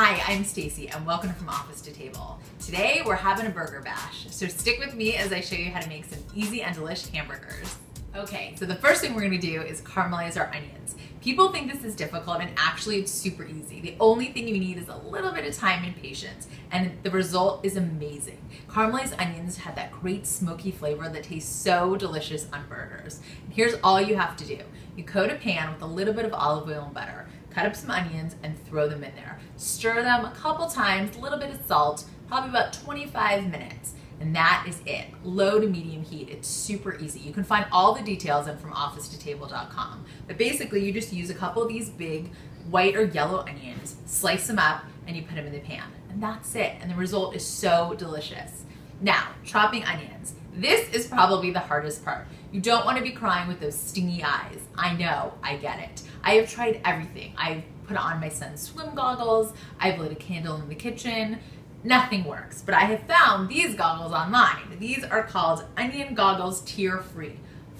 Hi, I'm Stacey and welcome from Office to Table. Today we're having a burger bash, so stick with me as I show you how to make some easy and delicious hamburgers. Okay, so the first thing we're gonna do is caramelize our onions. People think this is difficult and actually it's super easy. The only thing you need is a little bit of time and patience and the result is amazing. Caramelized onions have that great smoky flavor that tastes so delicious on burgers. And here's all you have to do. You coat a pan with a little bit of olive oil and butter cut up some onions and throw them in there. Stir them a couple times, a little bit of salt, probably about 25 minutes. And that is it. Low to medium heat. It's super easy. You can find all the details from officetotable.com. But basically, you just use a couple of these big white or yellow onions, slice them up, and you put them in the pan. And that's it. And the result is so delicious. Now, chopping onions. This is probably the hardest part. You don't want to be crying with those stingy eyes. I know, I get it. I have tried everything. I've put on my son's swim goggles, I've lit a candle in the kitchen, nothing works. But I have found these goggles online. These are called Onion Goggles Tear Free.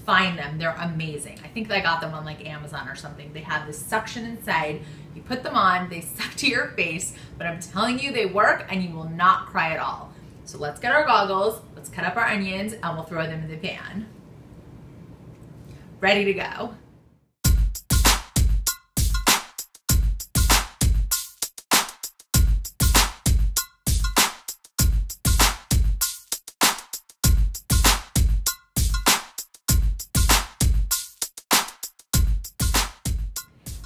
Find them, they're amazing. I think I got them on like Amazon or something. They have this suction inside. You put them on, they suck to your face, but I'm telling you they work and you will not cry at all. So let's get our goggles, let's cut up our onions, and we'll throw them in the pan. Ready to go.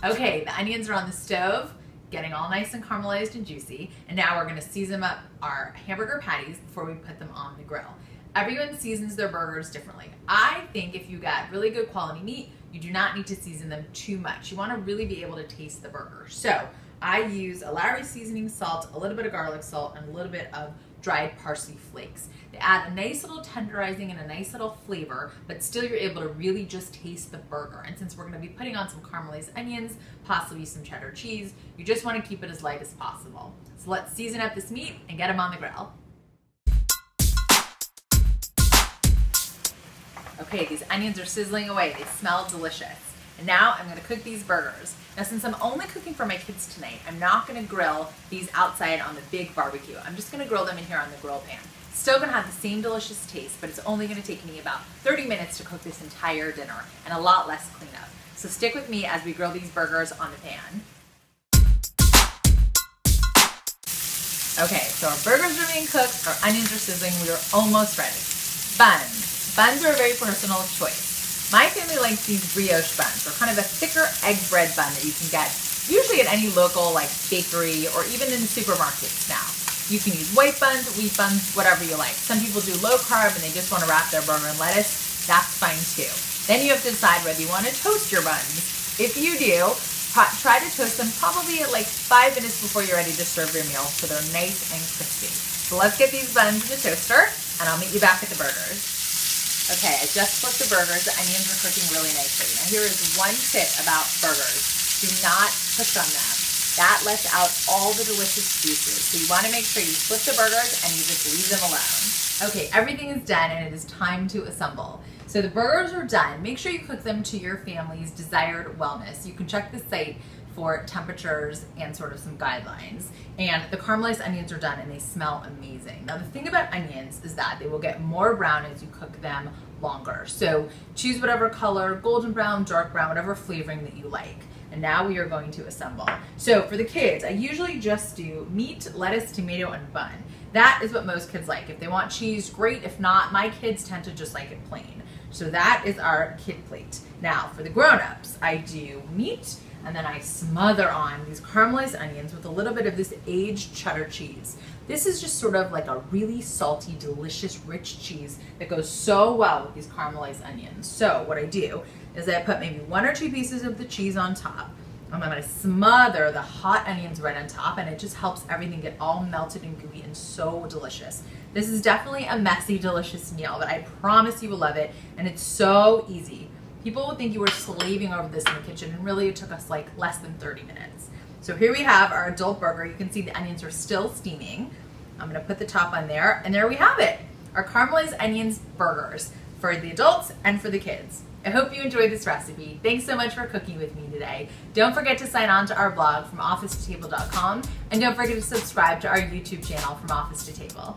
Okay, the onions are on the stove, getting all nice and caramelized and juicy. And now we're gonna season up our hamburger patties before we put them on the grill. Everyone seasons their burgers differently. I think if you got really good quality meat, you do not need to season them too much. You wanna really be able to taste the burger. So I use a Lawry seasoning salt, a little bit of garlic salt, and a little bit of dried parsley flakes. They add a nice little tenderizing and a nice little flavor, but still you're able to really just taste the burger. And since we're gonna be putting on some caramelized onions, possibly some cheddar cheese, you just wanna keep it as light as possible. So let's season up this meat and get them on the grill. Okay, these onions are sizzling away. They smell delicious. And now I'm gonna cook these burgers. Now since I'm only cooking for my kids tonight, I'm not gonna grill these outside on the big barbecue. I'm just gonna grill them in here on the grill pan. Still gonna have the same delicious taste, but it's only gonna take me about 30 minutes to cook this entire dinner and a lot less cleanup. So stick with me as we grill these burgers on the pan. Okay, so our burgers are being cooked, our onions are sizzling, we are almost ready. Buns. Buns are a very personal choice. My family likes these brioche buns. They're kind of a thicker egg bread bun that you can get usually at any local like bakery or even in the supermarkets now. You can use white buns, wheat buns, whatever you like. Some people do low carb and they just want to wrap their burger in lettuce. That's fine too. Then you have to decide whether you want to toast your buns. If you do, try to toast them probably at like five minutes before you're ready to serve your meal so they're nice and crispy. So let's get these buns in the toaster and I'll meet you back at the burgers. Okay, I just flipped the burgers. The onions are cooking really nicely. Now here is one tip about burgers. Do not push on them. That lets out all the delicious juices. So you want to make sure you flip the burgers and you just leave them alone. Okay, everything is done and it is time to assemble. So the burgers are done. Make sure you cook them to your family's desired wellness. You can check the site for temperatures and sort of some guidelines. And the caramelized onions are done and they smell amazing. Now the thing about onions is that they will get more brown as you cook them longer. So choose whatever color, golden brown, dark brown, whatever flavoring that you like. And now we are going to assemble. So for the kids, I usually just do meat, lettuce, tomato, and bun. That is what most kids like. If they want cheese, great. If not, my kids tend to just like it plain. So that is our kid plate. Now for the grown-ups, I do meat, and then I smother on these caramelized onions with a little bit of this aged cheddar cheese. This is just sort of like a really salty, delicious, rich cheese that goes so well with these caramelized onions. So what I do is I put maybe one or two pieces of the cheese on top. And then I'm gonna smother the hot onions right on top and it just helps everything get all melted and gooey and so delicious. This is definitely a messy, delicious meal, but I promise you will love it and it's so easy. People would think you were slaving over this in the kitchen and really it took us like less than 30 minutes. So here we have our adult burger. You can see the onions are still steaming. I'm gonna put the top on there and there we have it. Our caramelized onions burgers for the adults and for the kids. I hope you enjoyed this recipe. Thanks so much for cooking with me today. Don't forget to sign on to our blog from officetotable.com and don't forget to subscribe to our YouTube channel from Office to Table.